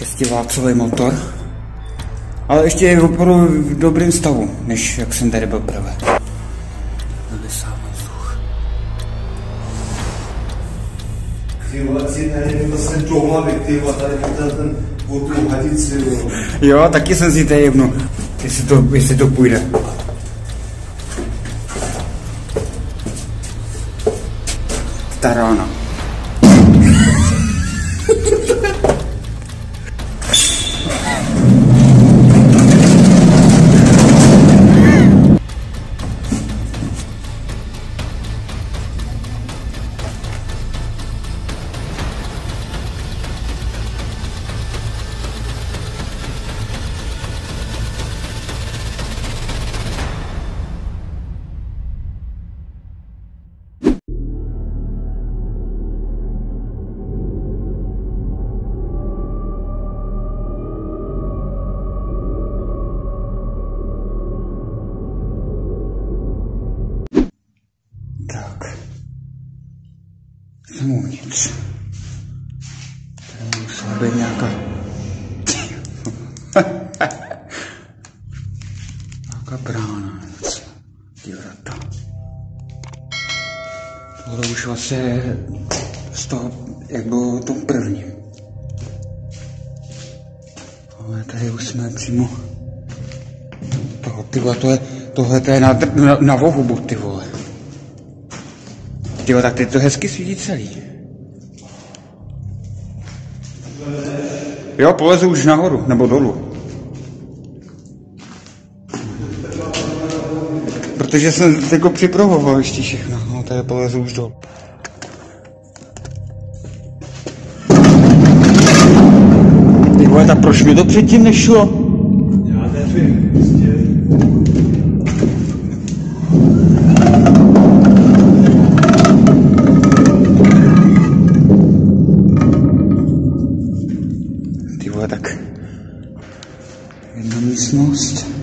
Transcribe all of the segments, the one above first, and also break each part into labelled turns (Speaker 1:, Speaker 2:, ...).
Speaker 1: šestiválcový motor. Ale ještě je opravdu v dobrém stavu, než jak jsem tady byl prvé. Vysává vzduch.
Speaker 2: Ty vole, si tady to jsem do hlavy, ty vole, tady ten, ten hadici, jo.
Speaker 1: Jo, taky jsem si tady jednu, jestli to, jestli to půjde. Ta rána. Vlastně z toho, jak bylo to první. Ale tady už jsme přímo... Toho, ty vole, to je, tohle to je na, na, na vohubu, ty vole. Ty vole, tak teď to hezky svítí celý. Jo, polezu už nahoru, nebo dolů. Protože jsem jako připravoval ještě všechno, no tady polezu už dolů. Tak proč mi to předtím nešlo?
Speaker 2: Já nevím, prostě.
Speaker 1: Ty vole, tak jedna místnost.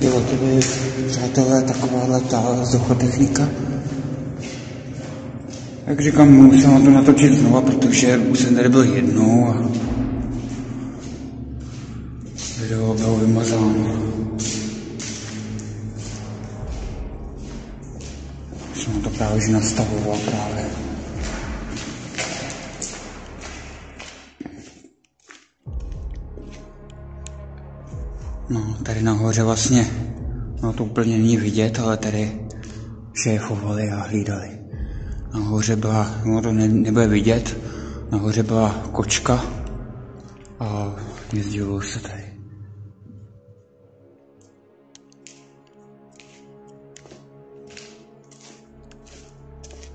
Speaker 1: Jo, to by, přátelé, takováhle ta vzduchotechnika. Jak říkám, musím na to natočit znova, protože už jsem tady byl jednou a video bylo vymazáno. Jsem to právě že nastavoval vlastně, no to úplně není vidět, ale tady šéfovali a hlídali. Nahoře byla, no to ne, nebude vidět, nahoře byla kočka a jezdilo se tady.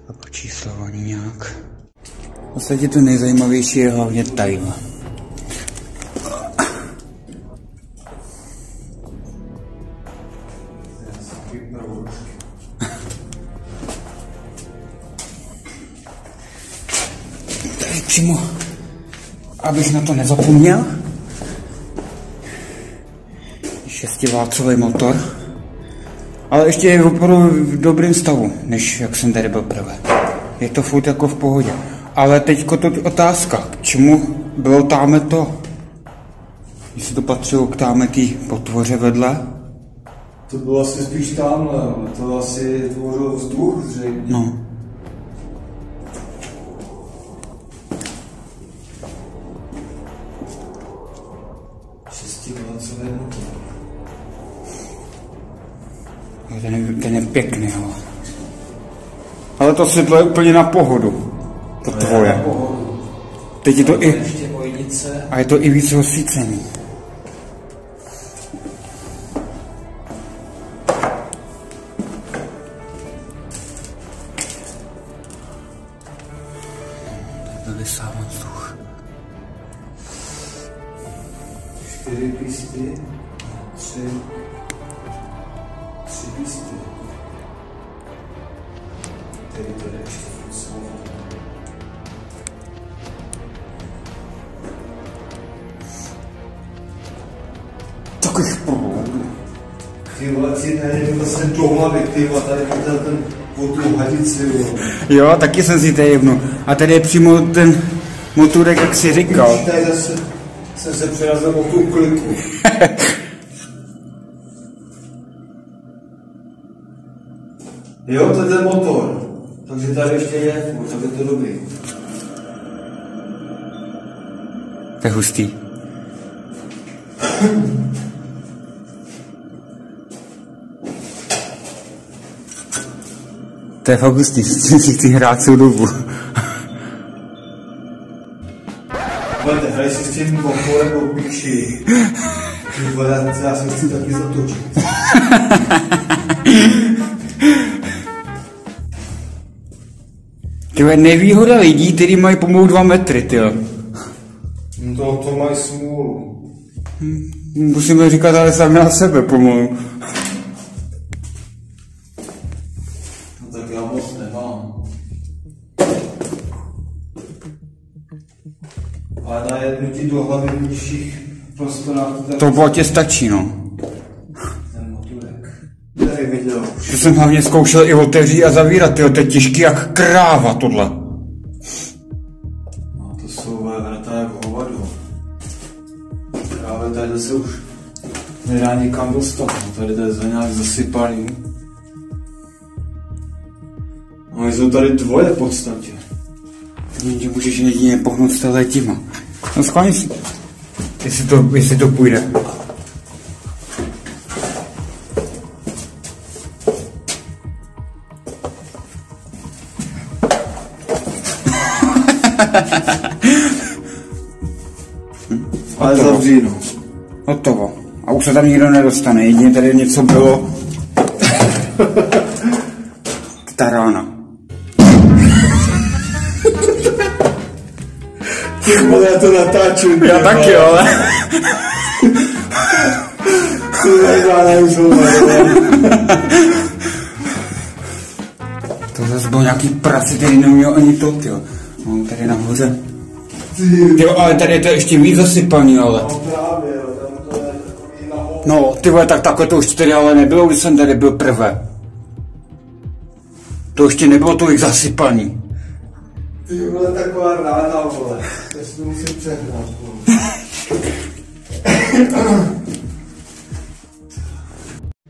Speaker 1: A po číslování nějak. V podstatě to nejzajímavější je hlavně time. Abych na to nezapomněl. Šestiválcový motor. Ale ještě je opravdu v dobrém stavu, než jak jsem tady byl prvé. Je to furt jako v pohodě. Ale teďko to otázka, k čemu bylo táme to? Jestli to patřilo k táme té potvoře vedle?
Speaker 2: To bylo asi spíš tamhle, to asi tvořil vzduch zřejmě.
Speaker 1: No. Je, je pěkný, ale. Ale to světlo je úplně na pohodu. To tvoje.
Speaker 2: Pohodu.
Speaker 1: teď je to i,
Speaker 3: Ještě ojnice.
Speaker 1: a je to i víc rozsvícený.
Speaker 2: Čtyři písty, tři, tři písty. Tady to ještě furt slovo.
Speaker 1: Takových problémů.
Speaker 2: Ty vole, nevím, to jsem do hlavy, ty vole, tady ten, ten, o tu hadici, vole.
Speaker 1: Jo, taky jsem si to jebnu. A tady je přímo ten motorek, jak si říkal.
Speaker 2: Tady zase jsem se přerazil o tu kliku. jo, to je ten motor. Tady ještě je, tak je to dobrý.
Speaker 1: To je hustý. To je fakt hustý, si chci hrát celou dobu.
Speaker 2: Budete, hrají si s tím motorem o píči. Ty vole, já se chci taky zatočit.
Speaker 1: Ty vole, nevýhoda lidí, kteří mají pomalu dva metry, ty.
Speaker 2: No to, to mají smůlu.
Speaker 1: Musíme říkat ale sami na sebe pomalu.
Speaker 2: No tak já moc nemám. Ale na jednutí do hlavy nižších prostorách to
Speaker 1: To boltě stačí, no. Jsem hlavně zkoušel i otevřít a zavírat, ty to je těžký jak kráva tohle.
Speaker 2: No to jsou vrata jak hovado. Právě tady se už nedá nikam dostat. No, tady to je za nějak zasypaný. No jsou tady dvoje v podstatě.
Speaker 1: Jenže můžeš jedině pohnout s těma. No schválně si, jestli to, jestli to půjde.
Speaker 2: Ale zavří no.
Speaker 1: Hotovo. A už se tam nikdo nedostane, jedině tady něco bylo. Ta rána.
Speaker 2: Ty vole, já to natáčím.
Speaker 1: Já taky, ale.
Speaker 2: Ty vole, nejsou,
Speaker 1: To zase byl nějaký prasy, který neuměl ani to, tyjo. No, tady nahoře. Jo, ale tady je to ještě víc zasypaný, ale.
Speaker 2: no
Speaker 1: No, ty vole, tak takhle to už tady ale nebylo, když jsem tady byl prvé. To ještě nebylo tolik zasypaný.
Speaker 2: Ty vole, taková rána, vole. To si to musím přehnat, vole.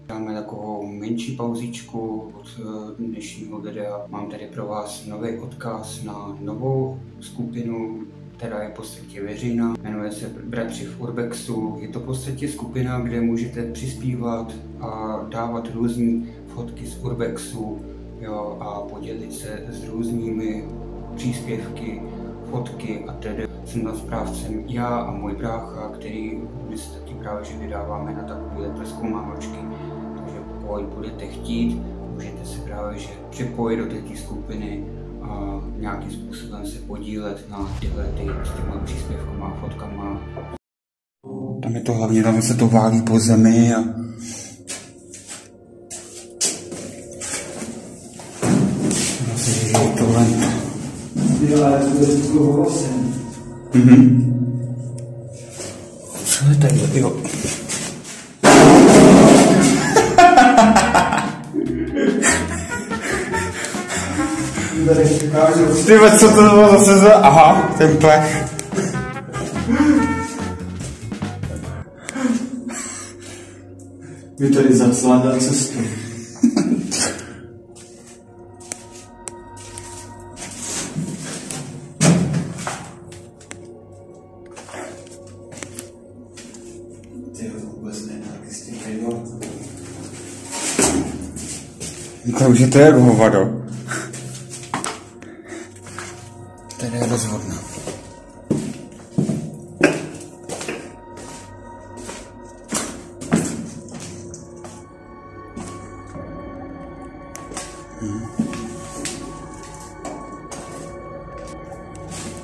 Speaker 1: Dáme takovou menší pauzičku od dnešního videa. Mám tady pro vás nový odkaz na novou skupinu, která je v podstatě veřejná. Jmenuje se Bratři v Urbexu. Je to v podstatě skupina, kde můžete přispívat a dávat různé fotky z Urbexu jo, a podělit se s různými příspěvky, fotky a tedy. Jsem tam správcem já a můj brácha, který my se taky právě že vydáváme na takové preskoumávačky. Takže pokud budete chtít, můžete se právě že připojit do této skupiny a nějakým způsobem se podílet na tyhle ty, s těma příspěvkama a fotkama. Tam je to hlavně, tam se to válí po zemi a Zase, že je to len
Speaker 2: Ty ale to je to hlosem.
Speaker 1: Co je tady? Jo.
Speaker 2: Ty
Speaker 1: co to bylo zase za... Aha, ten plech.
Speaker 2: Mi tady zaclá na cestu.
Speaker 1: Takže to je hovado.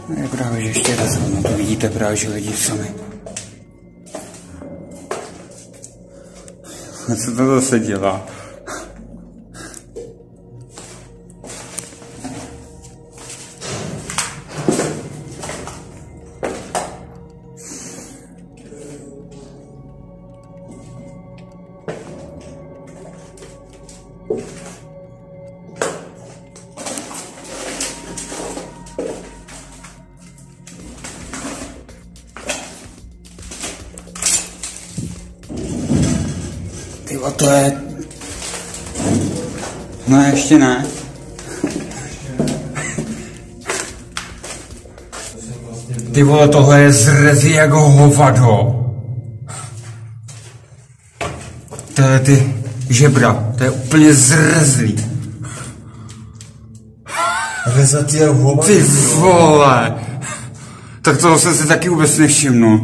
Speaker 1: No je právě, že ještě raz, no to vidíte právě, že lidi sami. Co to zase dělá? Ty to je... No ještě ne. Ty vole, tohle je zrezí jako hovado. To je ty žebra, to je úplně zrezlý.
Speaker 2: Rezatý jak hovado.
Speaker 1: Ty vole. Tak toho jsem si taky vůbec nevšiml.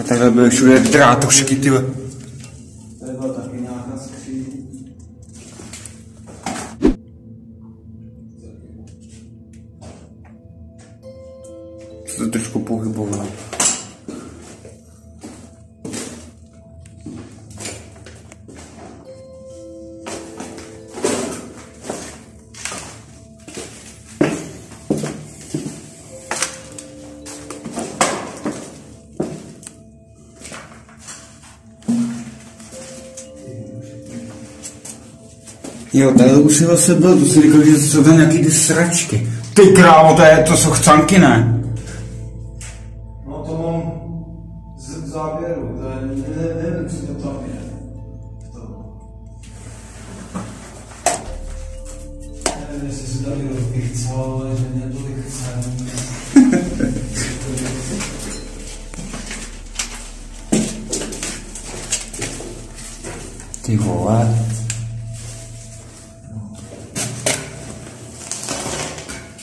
Speaker 1: A takhle byly všude drátušky, ty vole. Jo, tady už zase byl, tu si říkal, že jsou tam nějaký ty sračky. Ty krávo, to, je, to jsou chcánky, ne?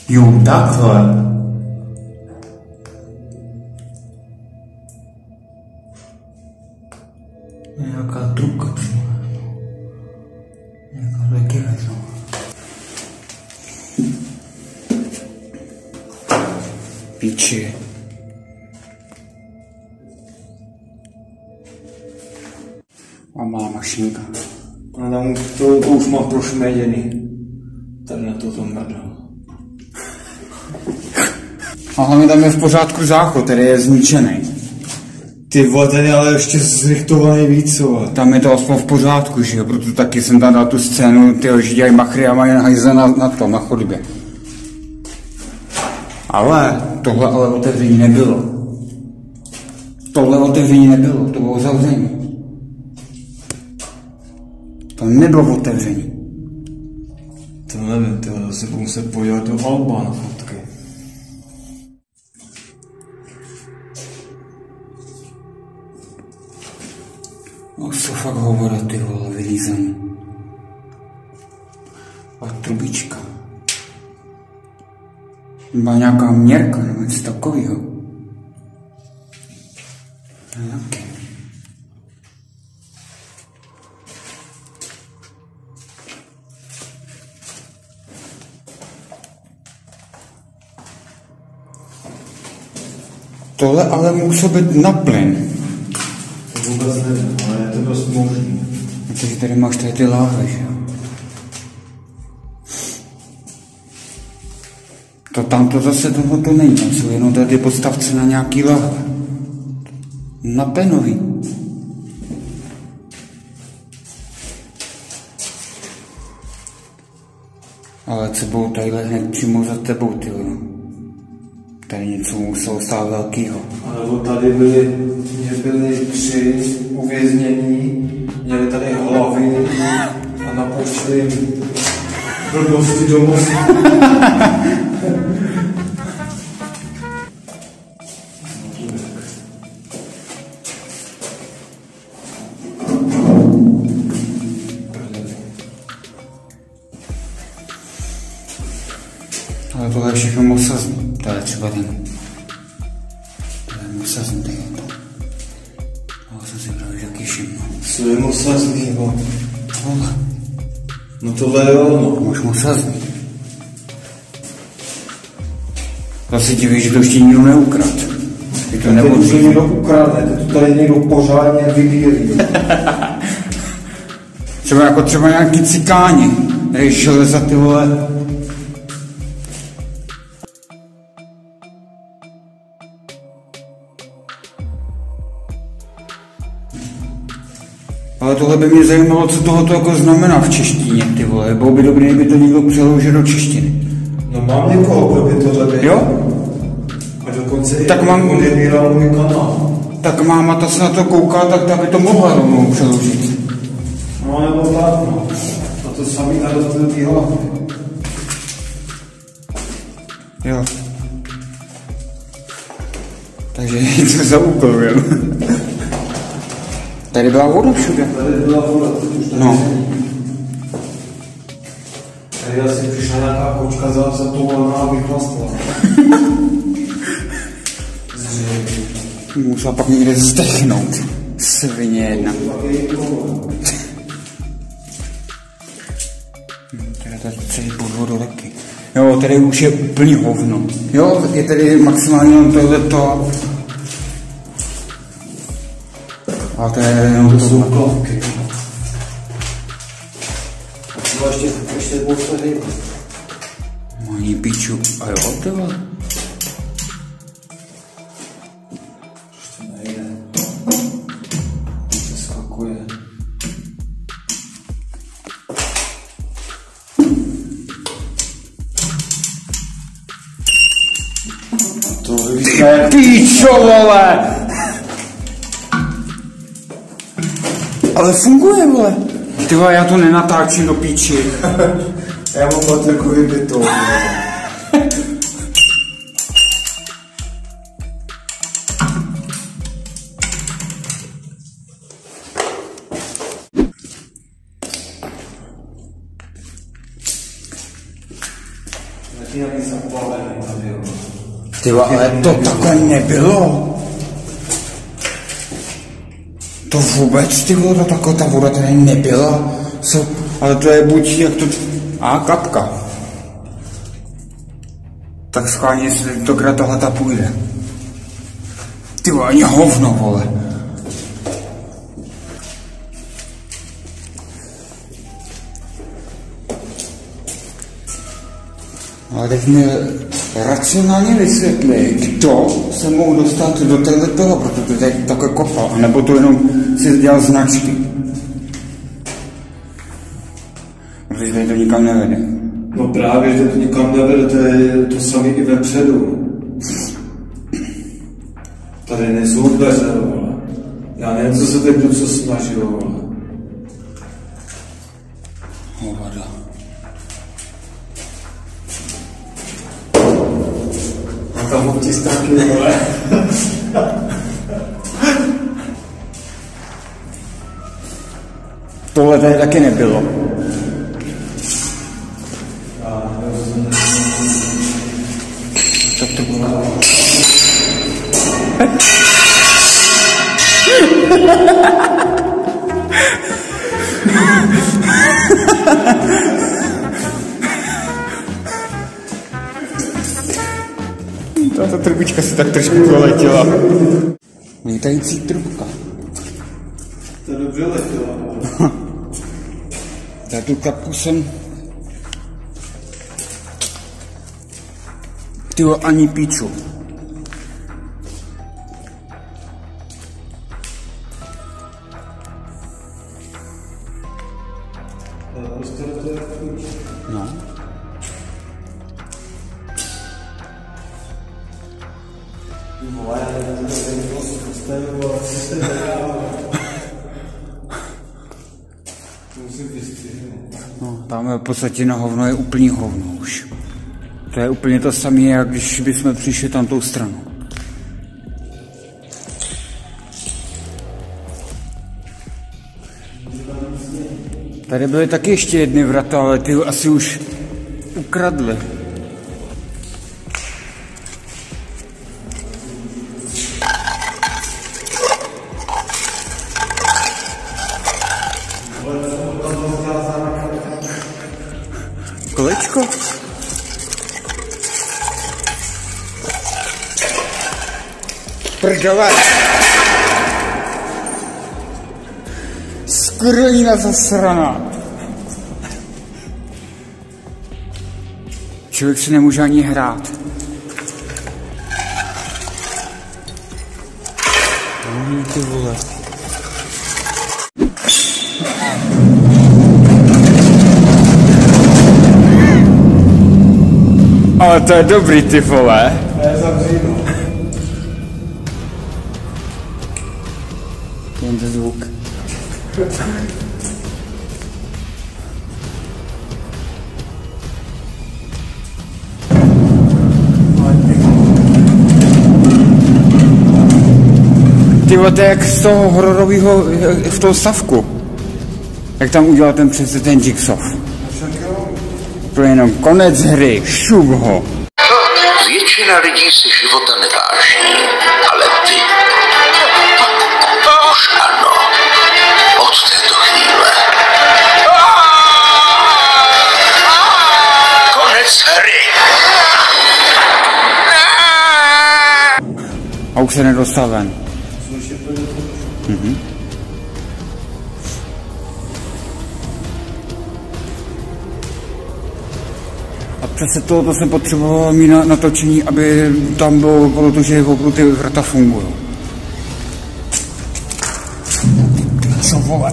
Speaker 1: Jo, takhle. Nějaká trubka třeba. Nějaká legivaza. Píči. A má mašinka.
Speaker 2: No tam to, to už mám prošmeděný. Tady na to to mrdá.
Speaker 1: A hlavně tam je v pořádku záchod, který je zničený.
Speaker 2: Ty vole, ten je ale ještě zrichtovaný víc, vole.
Speaker 1: Tam je to aspoň v pořádku, že jo, proto taky jsem tam dal tu scénu, ty že dělají machry a mají hajze na, na tom, na chodbě. Ale tohle ale otevření nebylo. Tohle otevření nebylo, to bylo zavření. To nebylo otevření.
Speaker 2: To nevím, ty vole, zase budu muset podívat do Alba
Speaker 1: No jsou fakt hovora, ty vole, vylízaný. A trubička. Byla nějaká měrka nebo něco takového. Tohle ale musí být na plyn.
Speaker 2: Vůbec nevím, ale je to dost možný.
Speaker 1: Protože tady máš tady ty láhve, že jo? To tam to zase toho to není, tam jsou jenom tady podstavce na nějaký láhve. Na penový. Ale co bylo tadyhle hned přímo za tebou, ty. Tady něco muselo stát velkýho.
Speaker 2: A nebo tady byli, mě byli tři uvěznění, měli tady hlavy a napouštěli jim blbosti do mozku.
Speaker 1: Ale tohle je všechno mosazný. To je třeba ten... To je mosazný, tady je to. Ale jsem si právě taky všiml.
Speaker 2: Co je mosazný, bo?
Speaker 1: Tohle.
Speaker 2: No tohle jo, no.
Speaker 1: Už musel znít. Zase divíš, že to ještě nikdo neukrad. Ty to
Speaker 2: Teď to
Speaker 1: neodřízne.
Speaker 2: někdo ukradne, to tady někdo pořádně vybírí.
Speaker 1: Třeba jako třeba nějaký cikáni, železa ty vole. Ale tohle by mě zajímalo, co tohle jako znamená v češtině, ty vole. Bylo by dobré, kdyby to někdo přeložil do češtiny.
Speaker 2: No mám někoho, kdo by tohle věděl.
Speaker 1: Jo?
Speaker 2: A dokonce
Speaker 1: Tak mám-
Speaker 2: odebíral můj kanál.
Speaker 1: Tak máma ta se na to kouká, tak ta by to mohla rovnou přeložit.
Speaker 2: No nebo tak, no. A to samý na rozpilý hlavy.
Speaker 1: Jo. Takže něco za úkol, jo. Tady byla voda všude.
Speaker 2: Tady byla voda, teď už tady
Speaker 1: No.
Speaker 2: Tady asi přišla nějaká kočka za, za tou lana a. Zřejmě.
Speaker 1: Musela pak někde zdechnout. Svině jedna. Teda tady celý pod vodou taky. Jo, tady už je úplný hovno. Jo, je tady maximálně jenom tohleto. A to je jenom
Speaker 2: To
Speaker 1: to.
Speaker 2: jsou klapky. No ještě, ještě.
Speaker 1: Maní piču. A jo, ty vole.
Speaker 2: Vyvíjí
Speaker 1: Píčo, vole! Ale funguje, vole. Ty vole, já to nenatáčím do píči.
Speaker 2: Já mám tady, jo.
Speaker 1: Ty vole, ale to takhle nebylo. To vůbec, ty to takhle ta voda tady nebyla. Co? Ale to je buď jak to... A, kapka. Tak schválně, jestli tokrát tohle ta půjde. Ty vole, ani hovno, vole. Ale teď mi racionálně vysvětli, kdo se mohl dostat do téhle toho, protože to teď takhle kopal, anebo to jenom si dělal značky. Protože tady to nikam nevede.
Speaker 2: No právě, že to nikam nevede, to je to samé i vepředu. Tady nejsou dveře, vole. Já nevím, co se teď kdo co snažil, vole.
Speaker 1: Hovada.
Speaker 2: Obtis taky, vole.
Speaker 1: Tohle tady taky nebylo. Tak to bylo. Tato trubička se tak trošku proletěla. Lítající trubka.
Speaker 2: To dobře letěla.
Speaker 1: Já tu kapku jsem... Ty ani píču. No. Tam je v podstatě na hovno je úplný hovno už. To je úplně to samé, jak když bychom přišli tam tou stranou. Tady byly taky ještě jedny vrata, ale ty asi už ukradli. Prdele! Skrojina zasraná. Člověk si nemůže ani hrát.
Speaker 2: Oni ty vole.
Speaker 1: Ale to je dobrý, ty vole. Ty to jak z toho hororového, v toho stavku. Jak tam udělal ten přece ten Jigsaw. To je jenom konec hry, šup ho.
Speaker 3: Většina lidí si života neváží, ale ty. Už
Speaker 1: už se nedostal ven. Mhm. A přesně to, to jsem potřeboval mít na natočení, aby tam bylo, bylo to, že opravdu ty vrata fungují. Co vole?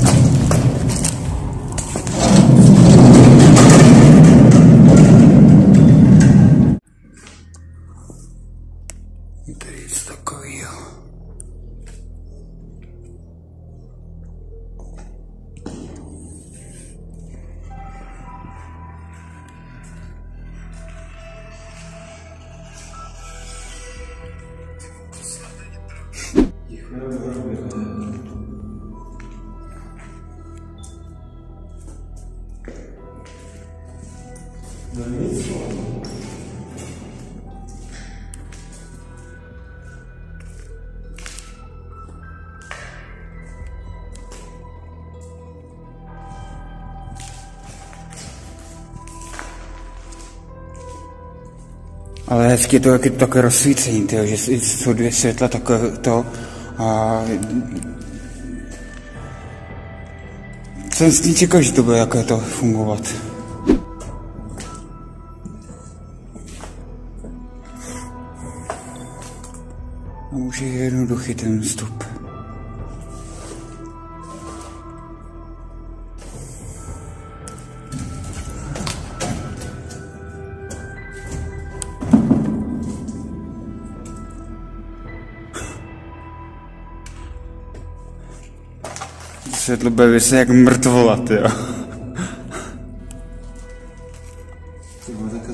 Speaker 1: Ale hezky je to, to takové rozsvícení, tyjo, že jsou dvě světla takové to a jsem s tím čekal, že to bude jako to fungovat. A už je jednoduchý ten vstup.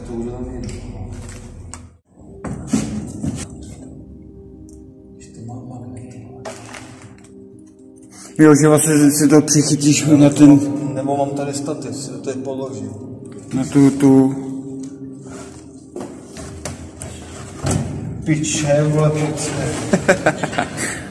Speaker 2: To udělám jinak. Ještě mám magnet.
Speaker 1: Jo, že vlastně si to přichytíš na ten,
Speaker 2: Nebo mám tady stativ, to je položím.
Speaker 1: na tu, tu,
Speaker 2: Piče, vole, piče.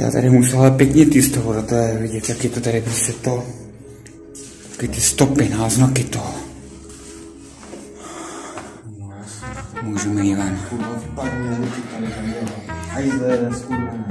Speaker 1: To já tady musel ale pěkně ty z toho, to je vidět, jak je to tady prostě to, taky ty stopy, náznaky toho. Můžeme jít ven.
Speaker 2: Kurva, já ti tady zadělám. Hajzle, skurvený.